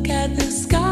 look at the sky.